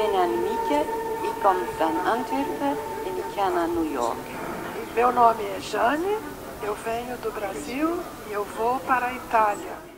Annemieke, ik kom van Antwerpen en ik ga naar New York. Meu nome é Jane, eu venho do Brasil e eu vou para a Itália.